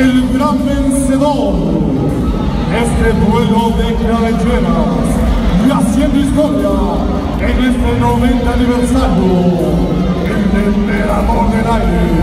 el gran vencedor este duelo de clavechuelas y haciendo historia en este 90 aniversario, el emperador del aire.